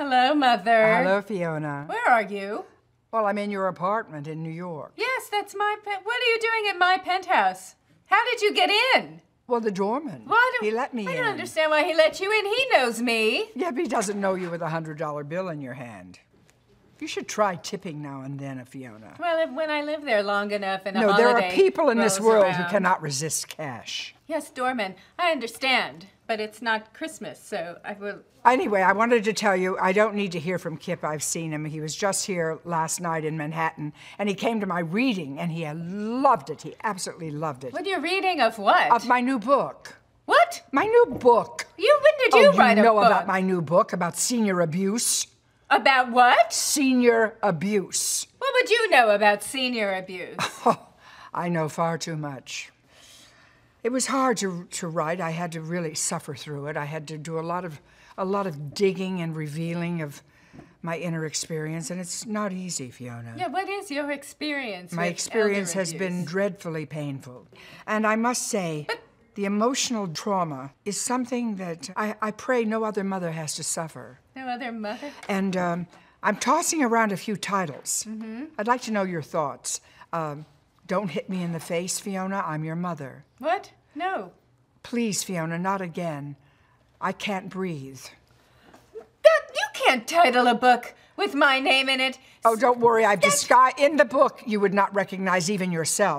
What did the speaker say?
Hello, Mother. Hello, Fiona. Where are you? Well, I'm in your apartment in New York. Yes, that's my pen. What are you doing at my penthouse? How did you get in? Well, the doorman. Why do he let me I in. I don't understand why he let you in. He knows me. Yeah, but he doesn't know you with a hundred dollar bill in your hand. You should try tipping now and then, Fiona. Well, if, when I live there long enough and a No, there are people in this world who cannot resist cash. Yes, doorman. I understand, but it's not Christmas, so I will. Anyway, I wanted to tell you I don't need to hear from Kip. I've seen him. He was just here last night in Manhattan, and he came to my reading, and he loved it. He absolutely loved it. What are you reading of what? Of my new book. what? My new book. You when did you oh, write you a know about my new book about senior abuse. About what? Senior abuse. What would you know about senior abuse? Oh, I know far too much. It was hard to, to write. I had to really suffer through it. I had to do a lot of a lot of digging and revealing of my inner experience, and it's not easy, Fiona. yeah, what is your experience? My experience has been dreadfully painful. And I must say, the emotional trauma is something that I, I pray no other mother has to suffer. no other mother. And um, I'm tossing around a few titles. Mm-hmm. I'd like to know your thoughts. Um, Don't hit me in the face, Fiona. I'm your mother. What? No. Please, Fiona, not again. I can't breathe. That you can't title a book with my name in it. Oh, don't worry. I've disguised in the book. You would not recognize even yourself.